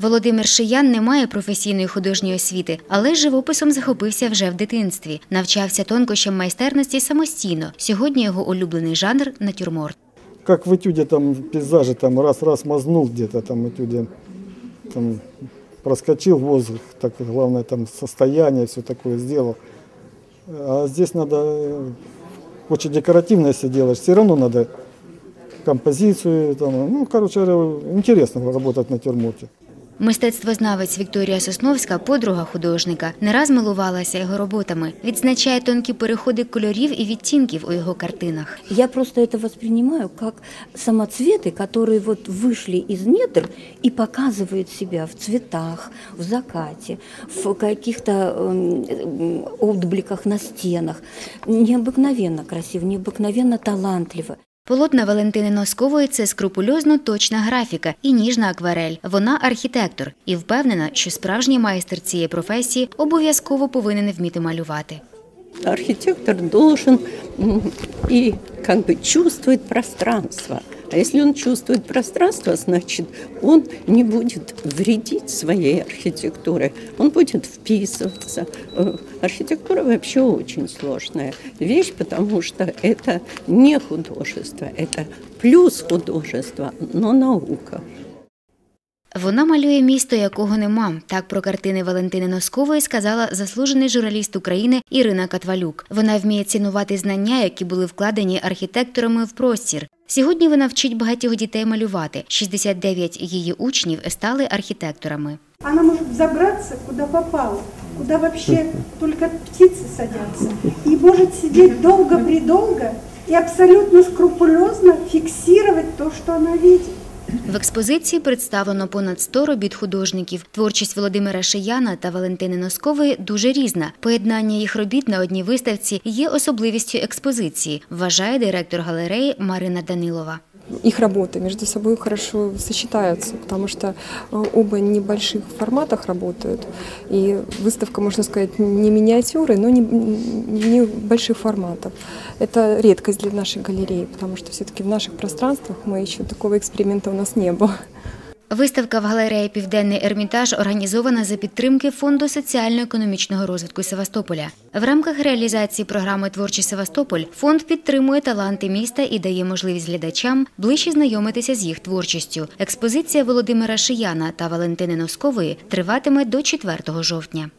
Володимир Шиян не має професійної художньої освіти, але живописом захопився вже в дитинстві. Навчався тонкощам майстерності самостійно. Сьогодні його улюблений жанр натюрморт. Как в этюде там пейзажи, там раз-раз мазнул где-то там этюде, там проскочил в воздух, так главное там состояние, все такое сделал. А здесь надо, э, очень декоративно если делаешь, все равно надо композицию, там, ну, короче говоря, интересно работать на натюрморте. Мистецтвознавець Вікторія Сосновська, подруга художника, не раз милувалася його роботами. Відзначає тонкі переходи кольорів і відтінків у його картинах. Я просто это воспринимаю как самоцветы, которые вот вышли из недр и показывают себя в цветах, в закате, в каких-то эм, м, отбликах на стенах. Необыкновенно красиво, необыкновенно талантливо. Полотна Валентини Носкової це скрупульозно точна графіка і ніжна акварель. Вона архітектор і впевнена, що справжній майстер цієї професії обов'язково повинен вміти малювати. Архітектор должен и как бы чувствовать пространство. А если он чувствует пространство, значит, он не будет вредить своей архитектуре, он будет вписываться. Э, Архитектура вообще очень сложная вещь, потому что это не художество, это плюс художества, но наука. Вона малює місто, якого нема. Так про картини Валентини Носкової сказала заслужений журналіст України Ірина Катвалюк. Вона вміє цінувати знання, які були вкладені архітекторами в простір. Сьогодні вона вчить багатьох дітей малювати. 69 її учнів стали архітекторами. Она может забраться куда попало, куда вообще только птицы садятся. И может сидеть долго-предолго и абсолютно скрупулезно фиксировать то, что она видит. В експозиції представлено понад 100 робіт художників. Творчість Володимира Шияна та Валентини Носкової дуже різна. Поєднання їх робіт на одній виставці є особливістю експозиції, вважає директор галереї Марина Данилова. Их работы между собой хорошо сочетаются, потому что э, оба небольших форматах работают. И выставка, можно сказать, не миниатюры, но не, не больших форматов. Это редкость для нашей галереи, потому что все-таки в наших пространствах мы еще такого эксперимента у нас не было. Виставка в галереї Південний Ермітаж організована за підтримки Фонду соціально-економічного розвитку Севастополя. В рамках реалізації програми Творчий Севастополь фонд підтримує таланти міста і дає можливість глядачам ближче знайомитися з їх творчістю. Експозиція Володимира Шияна та Валентини Носкової триватиме до 4 жовтня.